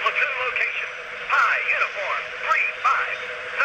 Platoon location. High Five.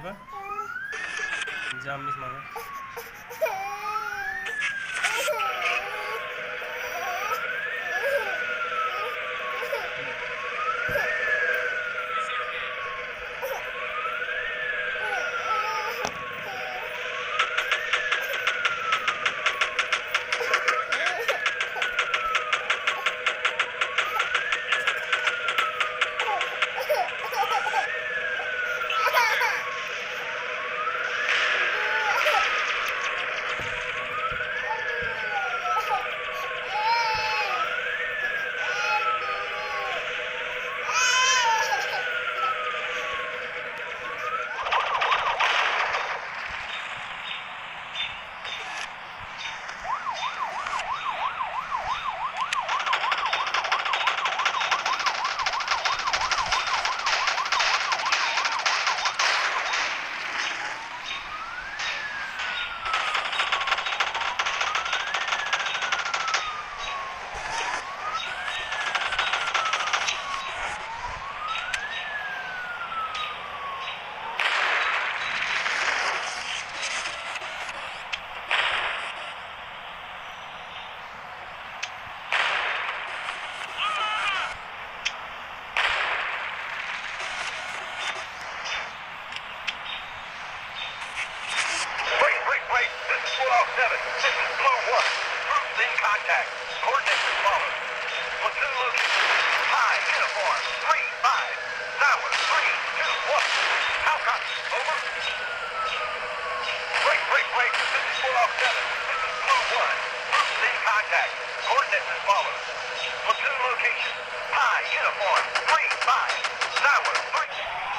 एबार जा miss मामा contact. Coordinates as follows. Platoon location. High uniform. 3-5. Tower 3-2-1. How? Over. Wait, wait, wait. This is Blue 7. This is Blue 1. Troops in contact. Coordinates as follows. Platoon location. High uniform. 3-5. Tower 3.